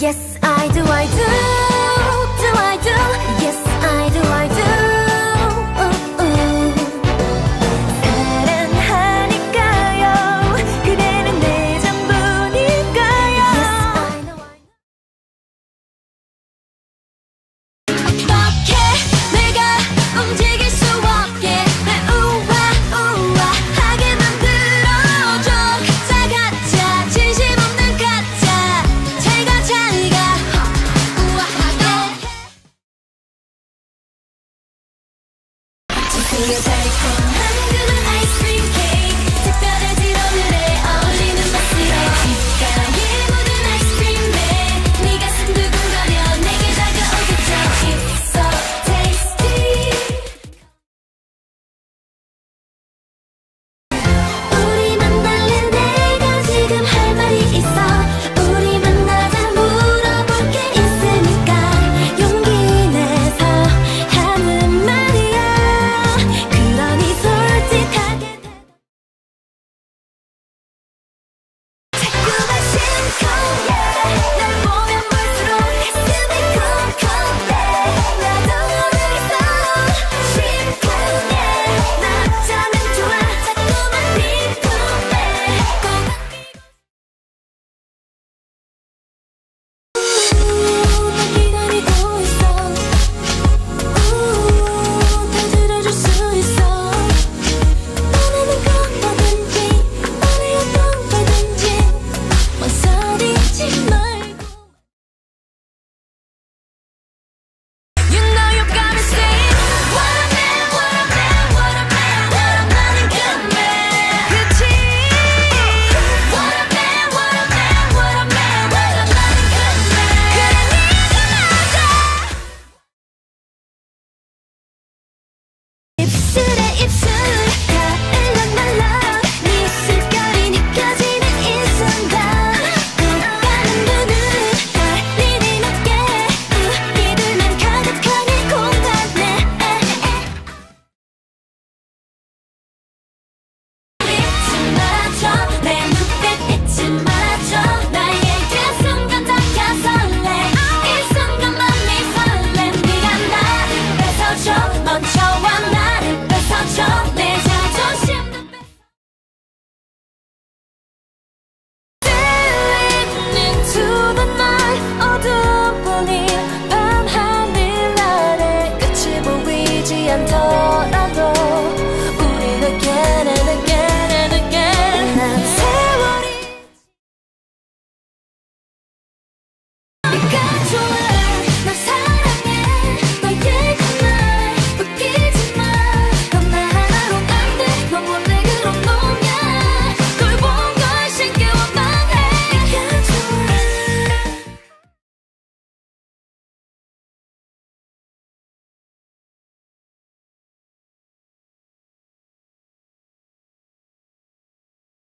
Yes, I do, I do. suited.